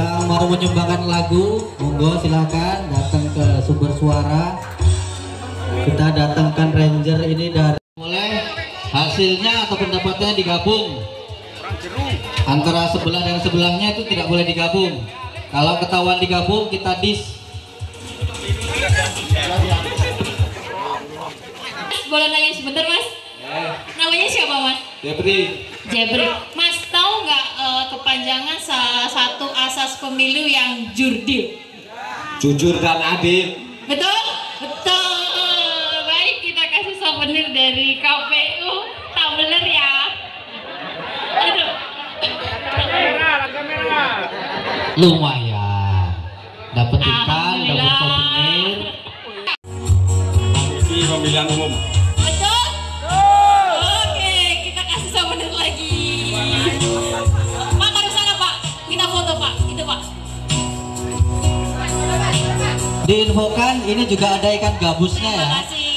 mau menyumbangkan lagu, monggo silahkan datang ke sumber suara. Kita datangkan ranger ini dari boleh hasilnya atau pendapatnya digabung antara sebelah dan sebelahnya itu tidak boleh digabung. Kalau ketahuan digabung kita dis. Boleh nanya sebentar mas? Namanya siapa mas? Jepri, Jebri. Mas tahu nggak eh, kepanjangan salah satu asas pemilu yang jurdil? jujur dan adil. Betul? Betul. Baik kita kasih souvenir dari KPU tumbler ya. Aduh. Lumayan. Dapat ikan, dapat souvenir. Di pemilihan umum. Betul? Oke, kita kasih souvenir lagi. Diinfokan ini juga ada ikan gabusnya Terima ya. kasih